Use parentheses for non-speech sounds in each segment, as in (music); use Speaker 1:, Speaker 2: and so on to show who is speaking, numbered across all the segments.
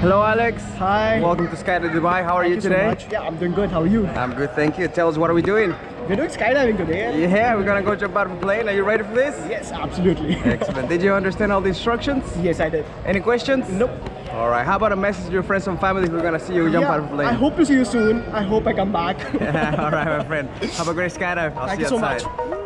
Speaker 1: Hello, Alex.
Speaker 2: Hi.
Speaker 1: Welcome to Skydive Dubai. How are
Speaker 2: Thank
Speaker 1: you
Speaker 2: so
Speaker 1: today?
Speaker 2: much. yeah, I'm doing good. How are you?
Speaker 1: I'm good, thank you. Tell us what are we doing?
Speaker 2: We're doing skydiving today.
Speaker 1: Yeah, we're gonna go jump out of a plane. Are you ready for this?
Speaker 2: Yes, absolutely. (laughs)
Speaker 1: Excellent. Did you understand all the instructions?
Speaker 2: yes, I did.
Speaker 1: Any questions?
Speaker 2: Nope.
Speaker 1: All right. How about a message to your friends and family who are gonna see you jump
Speaker 2: Yeah,
Speaker 1: out of a plane?
Speaker 2: I hope to see you soon. I hope I come back. (laughs)
Speaker 1: all right, my (laughs) friend. Have a great skydive. I'll
Speaker 2: Thank
Speaker 1: see
Speaker 2: you so
Speaker 1: outside.
Speaker 2: much.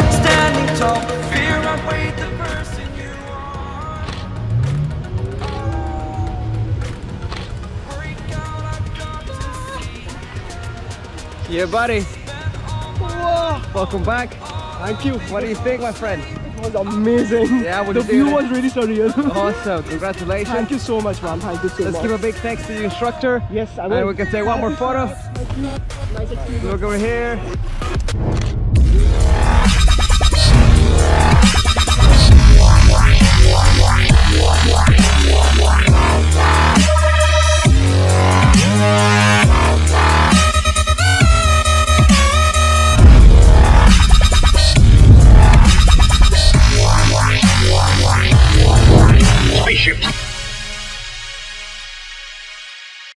Speaker 1: Yeah, buddy. Welcome back.
Speaker 2: Thank you.
Speaker 1: What do you think, my friend?
Speaker 2: It was amazing.
Speaker 1: Yeah, what
Speaker 2: the view was really surreal.
Speaker 1: Awesome. Congratulations.
Speaker 2: Thank you so much, man. Thank you so
Speaker 1: Let's
Speaker 2: much.
Speaker 1: give a big thanks to the instructor.
Speaker 2: Yes, I will.
Speaker 1: And we can take one more photo.
Speaker 2: Nice.
Speaker 1: Look over here.